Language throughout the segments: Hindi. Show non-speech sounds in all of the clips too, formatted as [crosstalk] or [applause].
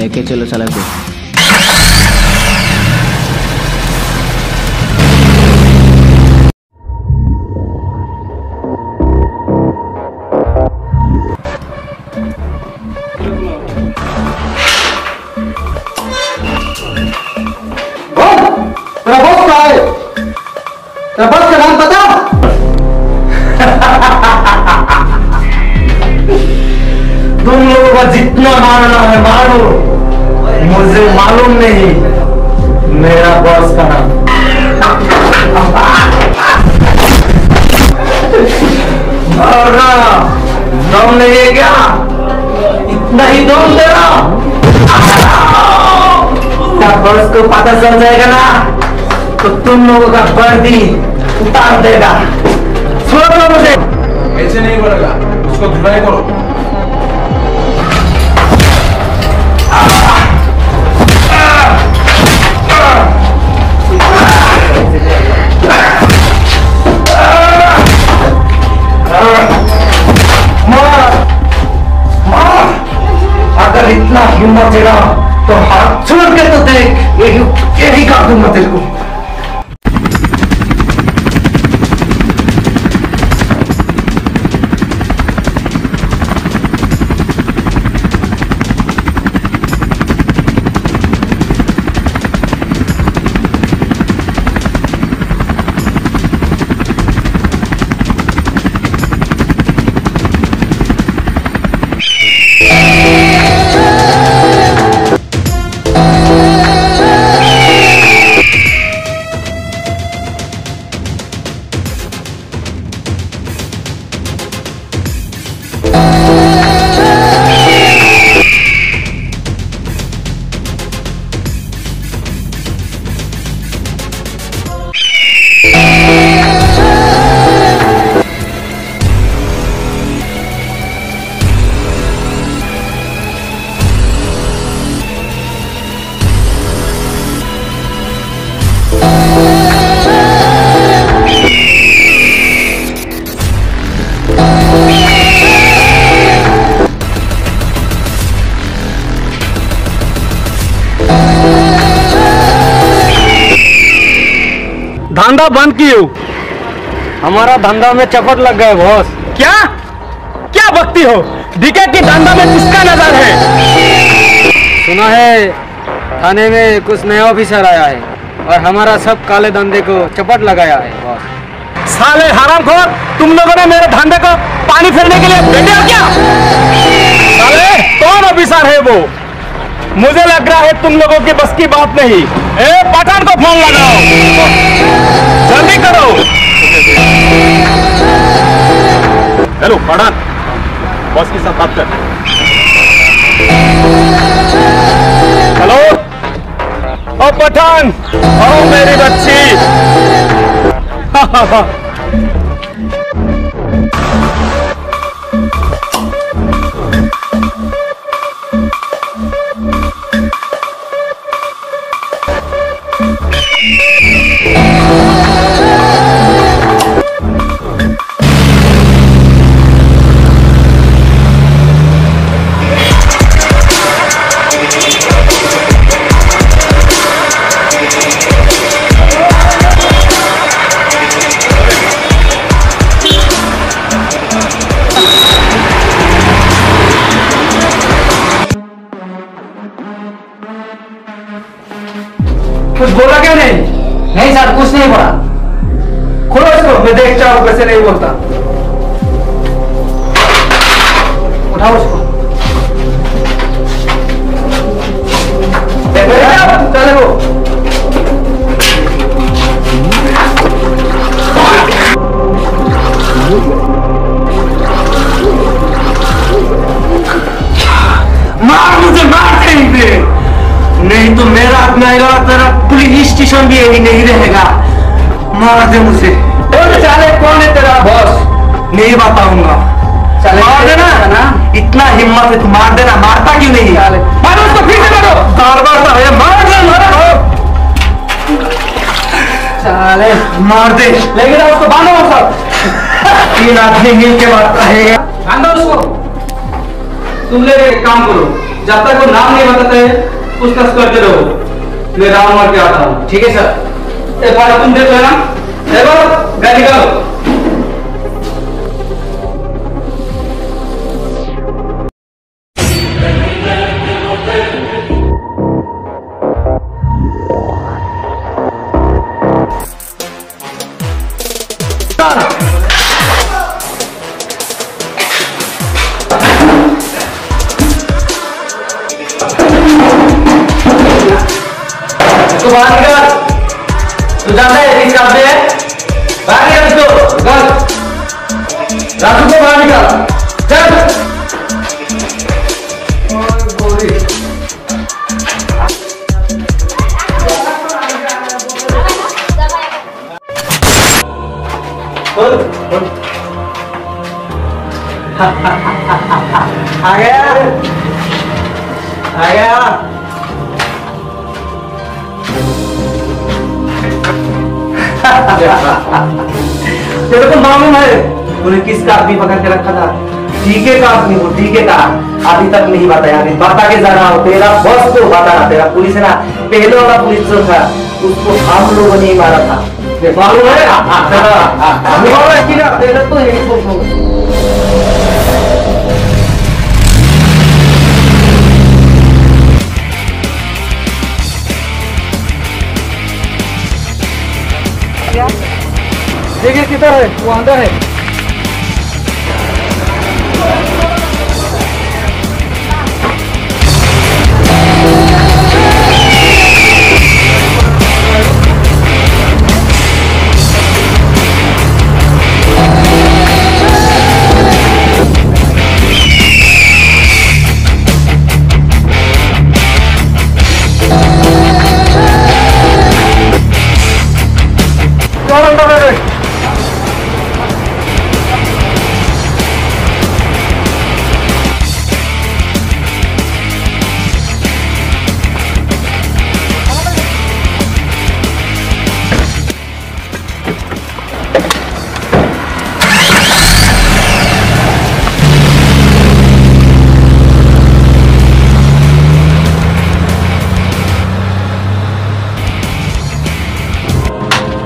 लेके चलो साला को का नाम पता [laughs] तुम लोगों का जितना मारना है मारो। मुझे मालूम नहीं। मेरा बॉस का नाम। दम नहीं है क्या? इतना ही दम तेरा। क्या बॉस को पता चल जाएगा ना? तो तुम लोगों का वर्दी उतार देगा। सुनो मुझे। ऐसे नहीं बोलेगा। उसको धुलाई करो। ना तो हाथ छोड़ के तो देख यही यही कर दूँगा तेरे को। धंधा बंद कियो? हमारा धंधा में चपट लग गए बॉस। क्या? क्या बकती हो? दिखे कि धंधा में किसका नज़र है? सुना है थाने में कुछ नया ऑफिसर आया है और हमारा सब काले धंधे को चपट लगाया है बॉस। साले हराम खोर तुम लोगों ने मेरे धंधे को पानी फेरने के लिए भेजे हो क्या? साले कौन ऑफिसर है वो? मुझे लग रहा है तुम लोगों की बस की बात नहीं। ए, पठान को फ़ोन लगाओ। जल्दी करो। हेलो पठान, बस के साथ बात कर। हेलो? ओ, पठान ओ मेरी बच्ची। [laughs] कुछ बोला क्यों नहीं? नहीं सर, कुछ नहीं बोला। खोलो इसको मैं देखता हूँ कैसे नहीं बोलता। उठाओ उसको। भी यही नहीं रहेगा मार दे मुझे। बोल साले कौन है तेरा? बॉस नहीं बताऊँगा। मार देना। ना? इतना हिम्मत है तो मार देना। मारता क्यों नहीं मारो उसको फिर से मारो। बार बार तो है। मार दे मारो साले मार दे। लेकिन उसको बांधो सब तीन आदमी मिल के मारता है। बांधो उसको। तुम ले एक काम करो। जब तक वो नाम नहीं बताते पूछताछ करते रहो मैं राम मार के आता हूँ। ठीक है, सर? एक बार तुम देख लेना। गाड़ी निकालो राजू को बाहर निकाल चल आ गया। आ गया। तेरे को मालूम है तूने किस का आदमी पकड़ के रखा था? टीके का आदमी हो, टीके का। अभी तक नहीं बताया बता के जा रहा हूँ। तेरा बस को बता रहा, तेरा पुलिस है ना? पहले वाला पुलिस जो था, उसको हम लोगों ने ही मारा था। मालूम है? हमें है कि तो देखिए किधर है? वो अंदर है।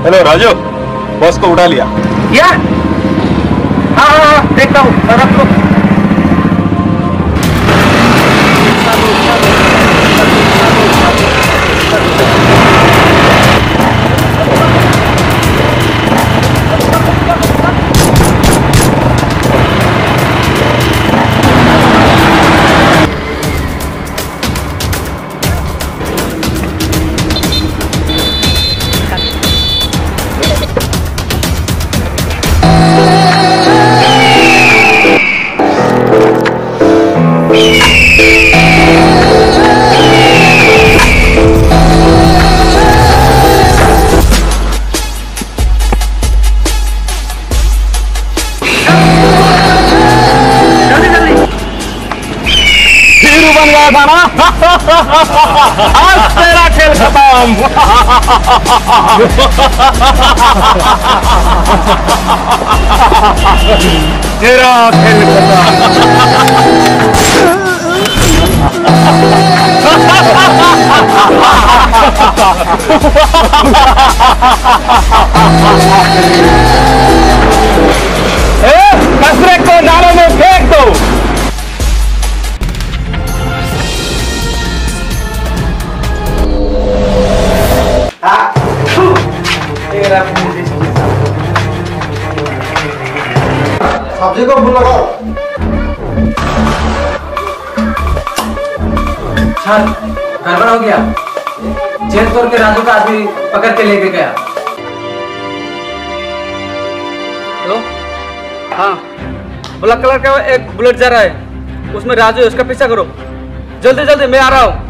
हेलो राजू। बस को उड़ा लिया। या? हाँ हाँ हाँ देखता हूँ। बन गया था ना? आज तेरा खेल खत्म। तेरा खेल खत्म। गड़बड़ हो गया। जेल तोड़ के राजू का आदमी पकड़ के लेके गया। हेलो? हाँ। ब्लैक कलर का एक बुलेट जा रहा है। उसमें राजू उसका पीछा करो। जल्दी जल्दी, मैं आ रहा हूँ।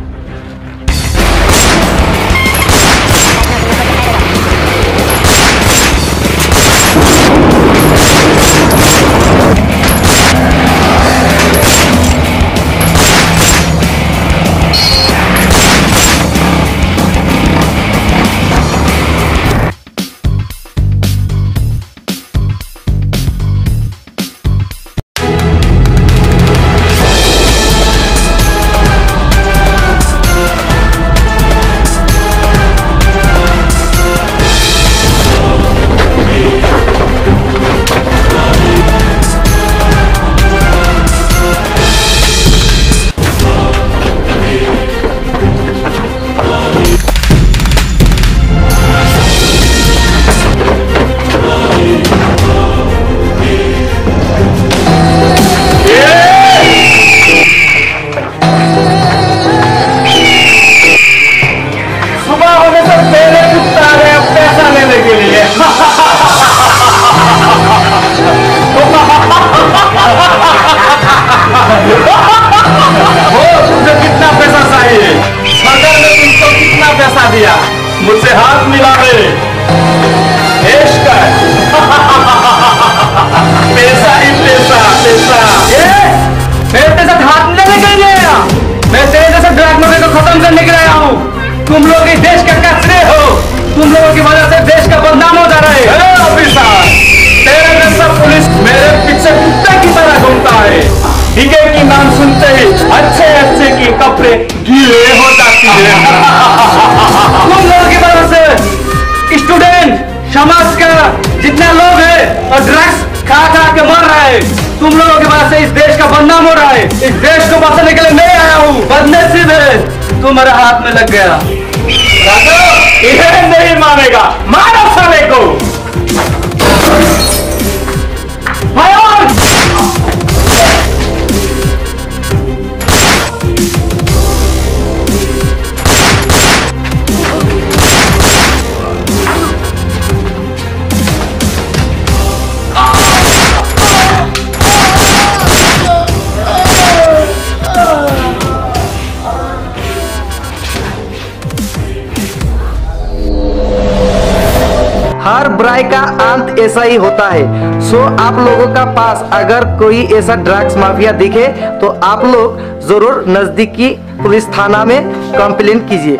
तुम्हारे हाथ में लग गया। नहीं मानेगा। मारो साले को। बुराई का अंत ऐसा ही होता है। सो आप लोगों का पास अगर कोई ऐसा ड्रग्स माफिया दिखे तो आप लोग ज़रूर नजदीकी पुलिस थाना में कंप्लेन कीजिए।